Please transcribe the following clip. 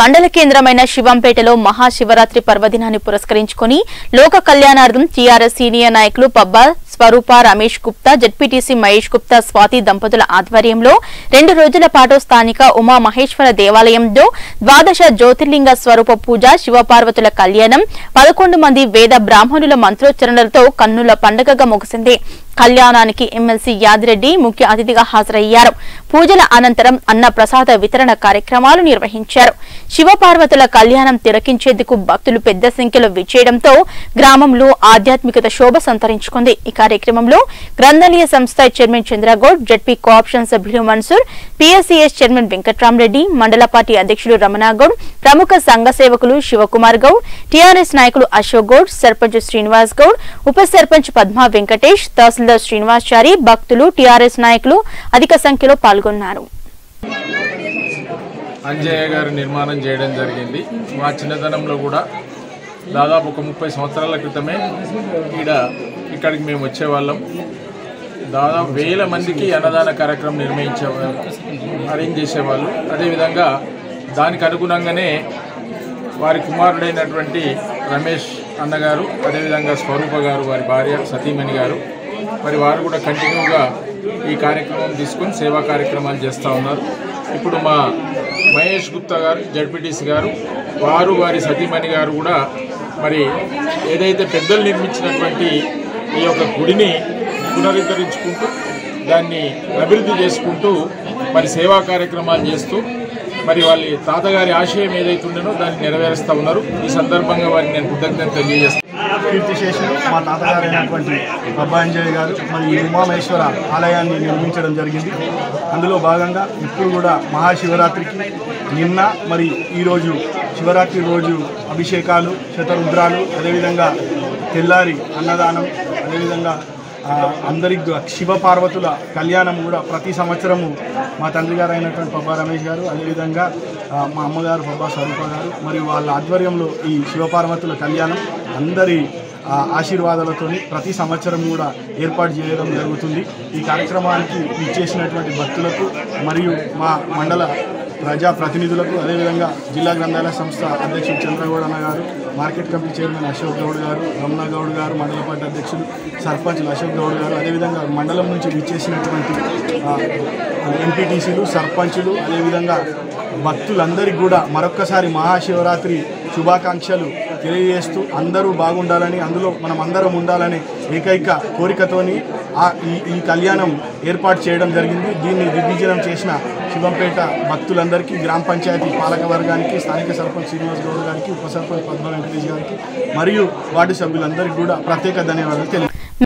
మండల కేంద్రమైన శివంపేటలో మహాశివరాత్రి పర్వదినాన్ని పురస్కరించుకుని లోక కళ్యాణార్థం టీఆర్ఎస్ సీనియర్ నాయకులు పబ్బా స్వరూప రమేష్ గుప్తా జడ్పీటీసీ మహేష్ గుప్తా స్వాతి దంపతుల ఆధ్వర్యంలో రెండు రోజుల పాటు స్థానిక ఉమా మహేశ్వర దేవాలయంలో ద్వాదశ జ్యోతిర్లింగ స్వరూప పూజ శివపార్వతుల కళ్యాణం పదకొండు మంది వేద బ్రాహ్మణుల మంత్రోచ్చరణలతో కన్నుల పండుగగా ముగిసింది. కళ్యాణానికి ఎమ్మెల్సీ యాదిరెడ్డి ముఖ్య అతిథిగా హాజరయ్యారు. పూజల అనంతరం అన్న ప్రసాద వితరణ కార్యక్రమాలు నిర్వహించారు. శివపార్వతుల కళ్యాణం తిలకించేందుకు భక్తులు పెద్ద సంఖ్యలో విచ్చేయడంతో గ్రామంలో ఆధ్యాత్మికత శోభ సంతరించుకుంది. ఈ కార్యక్రమంలో గ్రంథాలయ సంస్థ చైర్మన్ చంద్రగౌడ్ జడ్పీ కోఆప్షన్ సభ్యులు మన్సూర్ పిఎస్సిఎస్ చైర్మన్ వెంకట్రామరెడ్డి మండల పార్టీ అధ్యక్షులు రమణాగౌడ్ ప్రముఖ సంఘ సేవకులు శివకుమార్ గౌడ్ టీఆర్ఎస్ నాయకులు అశోక్ గౌడ్ సర్పంచ్ శ్రీనివాస్ గౌడ్ ఉప సర్పంచ్ పద్మా వెంకటేష్ తహసీల్దార్ శ్రీనివాసాచారి భక్తులు టీఆర్ఎస్ నాయకులు అధిక సంఖ్యలో పాల్గొన్నారు. అంజయ్య గారు నిర్మాణం చేయడం జరిగింది. మా చిన్నతనంలో కూడా దాదాపు ఒక ముప్పై సంవత్సరాల క్రితమే ఈడ ఇక్కడికి మేము వచ్చేవాళ్ళం. దాదాపు వేల మందికి అన్నదాన కార్యక్రమం నిర్వహించేవాళ్ళు అరేంజ్ చేసేవాళ్ళు. అదేవిధంగా దానికి అనుగుణంగానే వారి కుమారుడైనటువంటి రమేష్ అన్నగారు అదేవిధంగా స్వరూప గారు వారి భార్య సతీమణి గారు మరి వారు కూడా కంటిన్యూగా ఈ కార్యక్రమం తీసుకొని సేవా కార్యక్రమాలు చేస్తూ ఉన్నారు. ఇప్పుడు మా మహేష్ గుప్తా గారు జడ్పీటీసీ గారు వారు వారి సతీమణి గారు కూడా మరి ఏదైతే పెద్దలు నిర్మించినటువంటి ఈ యొక్క గుడిని పునరుద్ధరించుకుంటూ దాన్ని అభివృద్ధి చేసుకుంటూ మరి సేవా కార్యక్రమాలు చేస్తూ మరి వాళ్ళ తాతగారి ఆశయం ఏదైతే ఉండేనో దాన్ని నెరవేరుస్తూ ఉన్నారు. ఈ సందర్భంగా వారిని నేను కృతజ్ఞత తెలియజేస్తాను కీర్తిశేషులు మా తాతగారు అయినటువంటి అబ్బాంజయ్ గారు మరి ఈ ఉమామేశ్వర ఆలయాన్ని నిర్మించడం జరిగింది. అందులో భాగంగా ఇప్పుడు కూడా మహాశివరాత్రికి నిన్న మరి ఈరోజు శివరాత్రి రోజు అభిషేకాలు శతరుద్రాలు అదేవిధంగా తెల్లారి అన్నదానం అదేవిధంగా అందరికి శివ పార్వతుల కళ్యాణం కూడా ప్రతి సంవత్సరము మా తండ్రి గారు అయినటువంటి పబ్బా రమేష్ గారు అదేవిధంగా మా అమ్మగారు పబ్బా స్వరూప గారు మరియు వాళ్ళ ఆధ్వర్యంలో ఈ శివపార్వతుల కళ్యాణం అందరి ఆశీర్వాదాలతో ఆశీర్వాదాలతోని ప్రతి సంవత్సరం కూడా ఏర్పాటు చేయడం జరుగుతుంది. ఈ కార్యక్రమానికి ఇచ్చేసినటువంటి భక్తులకు మరియు మా మండల ప్రజా ప్రతినిధులకు అదేవిధంగా జిల్లా గ్రంథాలయ సంస్థ అధ్యక్షుడు చంద్రగౌడ్ అన్న గారు market committee chairman Ashok Goud గారు రమణ గౌడ్ గారు మండల పార్టీ అధ్యక్షులు సర్పంచులు అశోక్ గౌడ్ గారు అదేవిధంగా మండలం నుంచి విచ్చేసినటువంటి ఎంపీటీసీలు సర్పంచులు అదేవిధంగా భక్తులందరికీ కూడా మరొక్కసారి మహాశివరాత్రి శుభాకాంక్షలు తెలియజేస్తూ అందరూ బాగుండాలని అందులో మనం అందరం ఉండాలనే ఏకైక కోరికతోని ఆ ఈ ఈ కళ్యాణం ఏర్పాటు చేయడం జరిగింది. దీన్ని దిగ్విజయం చేసిన శివంపేట భక్తులందరికీ గ్రామ పంచాయతీ పాలక వర్గానికి స్థానిక సర్పంచ్ శ్రీనివాస్ గౌడ్ గారికి ఉప సర్పంచ్ పద్మ వెంకటేష్ గారికి మరియు వార్డు సభ్యులందరికీ కూడా ప్రత్యేక ధన్యవాదాలు తెలియ